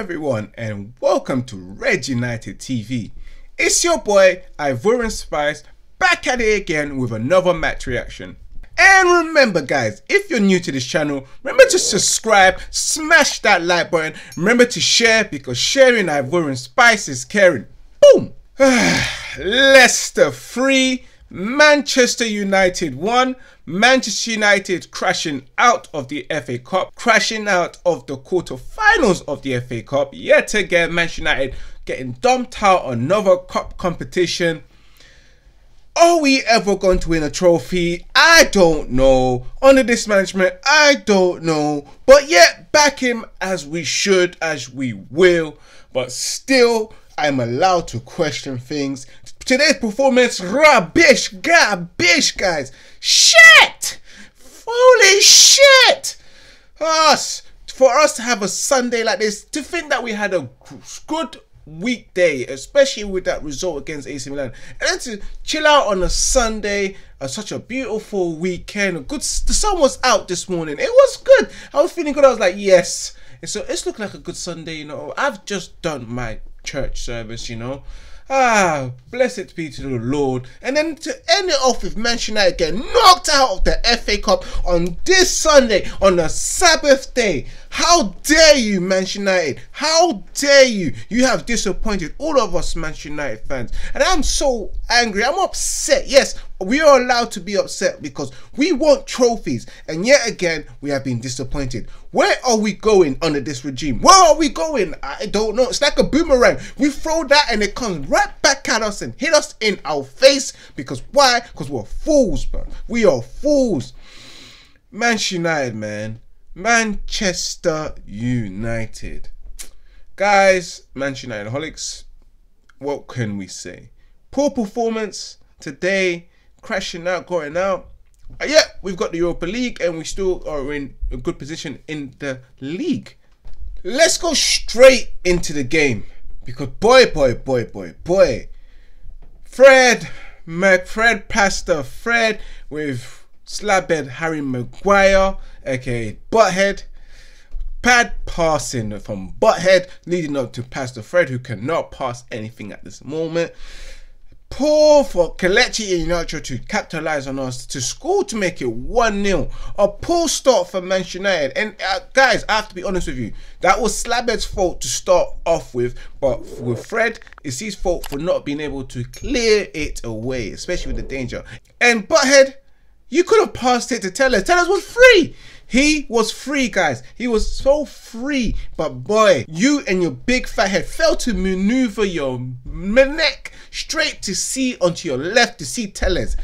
everyone, and welcome to Red United TV. It's your boy Ivorian Spice back at it again with another match reaction. And remember, guys, if you're new to this channel, remember to subscribe, smash that like button, remember to share because sharing Ivorian Spice is caring. Boom! Leicester 3, Manchester United 1. Manchester United crashing out of the FA Cup, crashing out of the quarterfinals of the FA Cup. Yet again, Manchester United getting dumped out another cup competition. Are we ever going to win a trophy? I don't know. Under this management, I don't know. But yet, back him as we should, as we will. But still, I'm allowed to question things. Today's performance, rubbish, garbage, guys. Shit! Holy shit! Us, for us to have a Sunday like this, to think that we had a good weekday, especially with that result against AC Milan, and to chill out on a Sunday, uh, such a beautiful weekend. Good, the sun was out this morning. It was good. I was feeling good. I was like, yes. And so it's looked like a good Sunday. You know, I've just done my church service, you know. Ah, blessed be to the Lord. And then to end it off with Manchester United getting knocked out of the FA Cup on this Sunday, on the Sabbath day. How dare you, Manchester United? How dare you? You have disappointed all of us Manchester United fans. And I'm so angry. I'm upset. Yes, we are allowed to be upset because we want trophies. And yet again, we have been disappointed. Where are we going under this regime? Where are we going? I don't know. It's like a boomerang. We throw that and it comes right back at us and hit us in our face. Because why? Because we're fools, bro. We are fools. Manchester United, man. Manchester United. Guys, Manchester United holics, what can we say? Poor performance today, crashing out, going out. Uh, yeah, we've got the Europa League and we still are in a good position in the league. Let's go straight into the game because boy, boy, boy, boy, boy, Fred, McFred Pastor Fred with slabhead Harry Maguire, aka Butthead. Bad passing from Butthead, leading up to Pastor Fred, who cannot pass anything at this moment. Poor for Kelechi Iheanacho to capitalize on us to score to make it 1 0. A poor start for Manchester United. And uh, guys, I have to be honest with you, that was Slabhead's fault to start off with. But with Fred, it's his fault for not being able to clear it away, especially with the danger. And Butthead, you could have passed it to Telles. Telles was free. He was free, guys. He was so free. But boy, you and your big fat head failed to maneuver your neck straight to see onto your left to see Telles.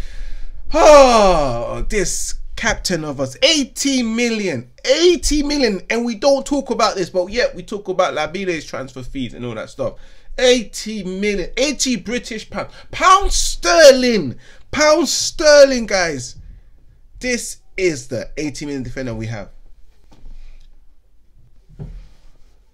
Oh, this captain of us 80 million 80 million and we don't talk about this but yet we talk about Labide's transfer fees and all that stuff 80 million 80 British pounds pound sterling pound sterling guys this is the 80 million defender we have.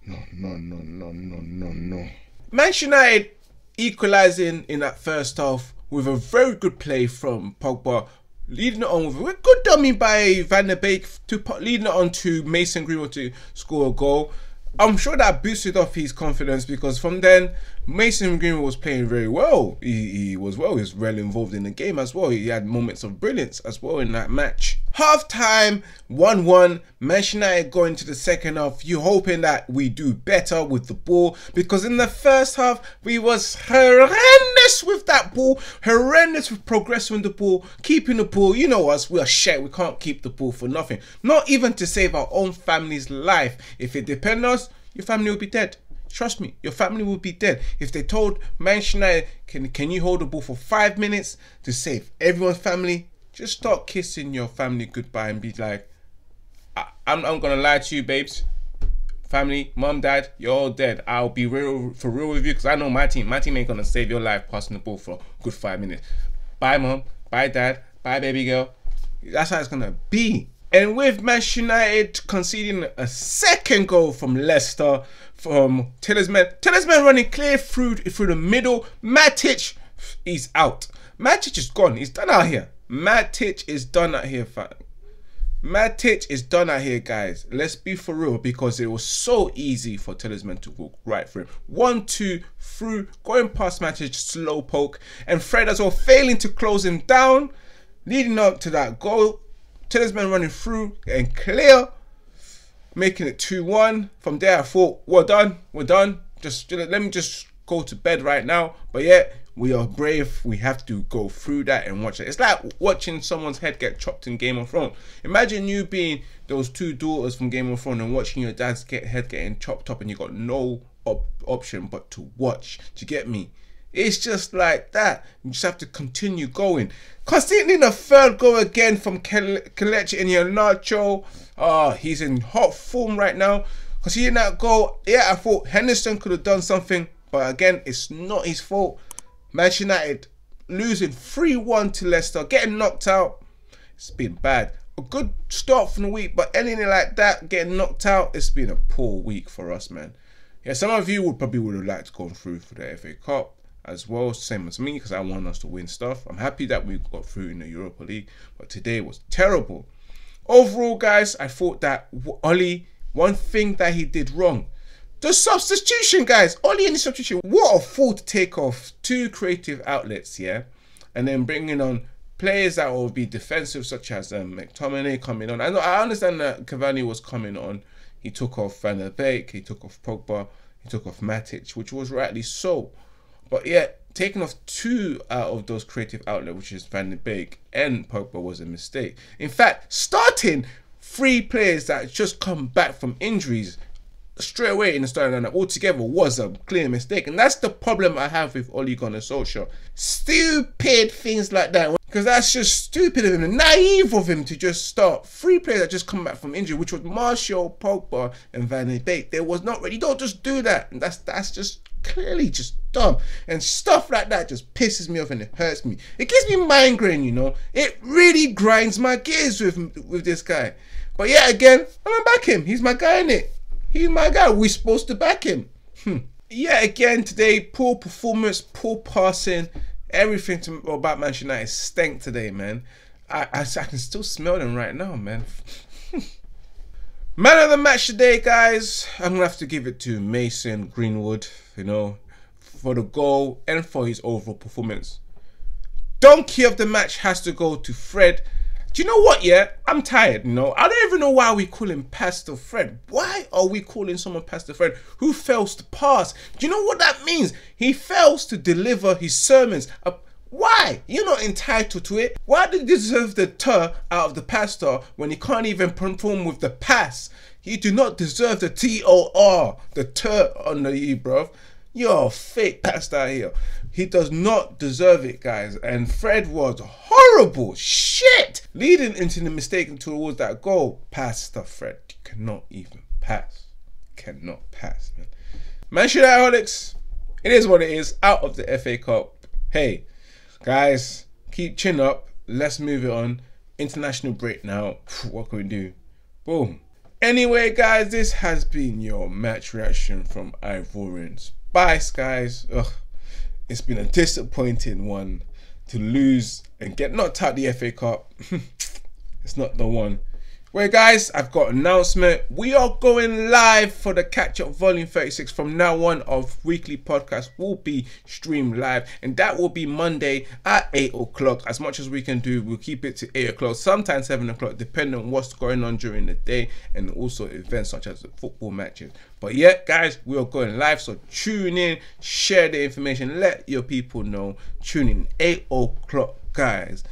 No, no, no, no, no, no, no. Manchester United equalising in that first half with a very good play from Pogba, leading it on with a good dummy by Van der Beek, to leading it on to Mason Greenwood to score a goal. I'm sure that boosted up his confidence because from then Mason Greenwood was playing very well. He, he was well. He was well involved in the game as well. He had moments of brilliance as well in that match. Half time, 1 1. Manchester United going to the second half. You hoping that we do better with the ball because in the first half we was horrendous with that ball, horrendous with progressing the ball, keeping the ball. You know us, we are shit. We can't keep the ball for nothing. Not even to save our own family's life. If it depends on us, your family will be dead. Trust me, your family will be dead. If they told Manchester United, can, can you hold the ball for five minutes to save everyone's family? just start kissing your family goodbye and be like, I, I'm, I'm gonna lie to you, babes. Family, mom, dad, you're all dead. I'll be real for real with you because I know my team. My team ain't gonna save your life passing the ball for a good five minutes. Bye, mom. Bye, dad. Bye, baby girl. That's how it's gonna be. And with Manchester United conceding a second goal from Leicester, from Tielemans, Tielemans running clear through through the middle. Matic, is out. Matic is gone. He's done out here. Matic is done out here, fam. Matic is done out here, guys. Let's be for real because it was so easy for Tielemans to walk right through. One, two, through, going past Matic, slow poke, and Fred as well failing to close him down, leading up to that goal. Tielemans running through and clear, making it 2 1. From there, I thought, we're done, we're done. Just let me just go to bed right now. But yeah, we are brave. We have to go through that and watch it. It's like watching someone's head get chopped in Game of Thrones. Imagine you being those two daughters from Game of Thrones and watching your dad's get, head getting chopped up and you got no op option but to watch. Do you get me? It's just like that. You just have to continue going. Constantly the third goal again from Kelechi Iheanacho. Oh, he's in hot form right now. In that goal, yeah, I thought Henderson could have done something. But again, it's not his fault. Manchester United losing 3-1 to Leicester, getting knocked out. It's been bad. A good start from the week, but anything like that, getting knocked out, it's been a poor week for us, man. Yeah, some of you would probably would have liked to go through for the FA Cup as well, same as me, because I want us to win stuff. I'm happy that we got through in the Europa League, but today was terrible. Overall, guys, I thought that Ole, one thing that he did wrong, the substitution, guys. Only in the substitution. What a fool to take off two creative outlets, yeah? And then bringing on players that will be defensive, such as um, McTominay coming on. I know I understand that Cavani was coming on. He took off Van der Beek, he took off Pogba, he took off Matic, which was rightly so. But yet, taking off two out of those creative outlets, which is Van der Beek and Pogba, was a mistake. In fact, starting three players that just come back from injuries straight away in the starting lineup altogether was a clear mistake. And that's the problem I have with Ole Gunnar Solskjaer. Stupid things like that. Because that's just stupid of him naive of him to just start three players that just come back from injury, which was Martial, Pogba, and Van de Beek. There was not really, don't just do that. And that's that's just clearly just dumb. And stuff like that just pisses me off and it hurts me. It gives me migraine, you know. It really grinds my gears with with this guy. But yeah, again, I'm back him. He's my guy in it. He's my guy. We're supposed to back him. Hmm. Yeah, again today, poor performance, poor passing, everything to, about Manchester United stank today, man. I, I, I can still smell them right now, man. man of the match today, guys. I'm gonna have to give it to Mason Greenwood. You know, for the goal and for his overall performance. Donkey of the match has to go to Fred do you know what? Yeah, I'm tired. You know, I don't even know why we call him Pastor Fred. Why are we calling someone Pastor Fred who fails to pass? Do you know what that means? He fails to deliver his sermons. Uh, why? You're not entitled to it. Why do you deserve the tur out of the pastor when he can't even perform with the pass? You do not deserve the T O R, the tur on the E, bruv. You're a fake pastor here. He does not deserve it, guys. And Fred was horrible. Shit! Leading into the mistake towards that goal. Stuff, Fred. You cannot even pass. Cannot pass, man. Manchester Alex. It is what it is. Out of the FA Cup. Hey, guys, keep chin up. Let's move it on. International break now. What can we do? Boom. Anyway, guys, this has been your match reaction from Ivorian Spice, guys. Ugh it's been a disappointing one to lose and get knocked out the FA Cup. it's not the one. Well, guys, I've got an announcement. We are going live for the Catch Up Volume 36 from now on. Of weekly podcast will be streamed live, and that will be Monday at 8 o'clock. As much as we can do, we'll keep it to 8 o'clock, sometimes 7 o'clock, depending on what's going on during the day, and also events such as football matches. But yeah, guys, we are going live, so tune in, share the information, let your people know. Tune in 8 o'clock, guys.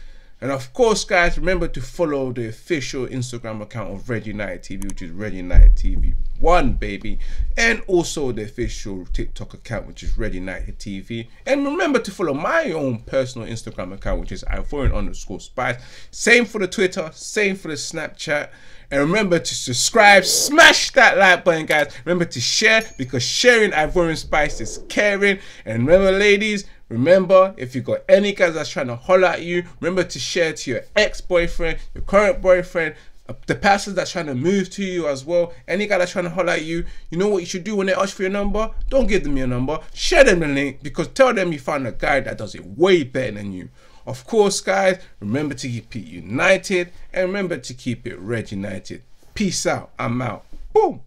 And of course, guys, remember to follow the official Instagram account of Red United TV, which is Red United TV One, baby. And also the official TikTok account, which is Red United TV. And remember to follow my own personal Instagram account, which is Ivorian underscore Spice. Same for the Twitter, same for the Snapchat. And remember to subscribe, smash that like button, guys. Remember to share because sharing Ivorian Spice is caring. And remember, ladies, Remember, if you got any guys that's trying to holler at you, remember to share to your ex-boyfriend, your current boyfriend, uh, the person that's trying to move to you as well. Any guy that's trying to holler at you, you know what you should do when they ask for your number? Don't give them your number. Share them the link because tell them you found a guy that does it way better than you. Of course, guys, remember to keep it united and remember to keep it Red United. Peace out. I'm out. Boom.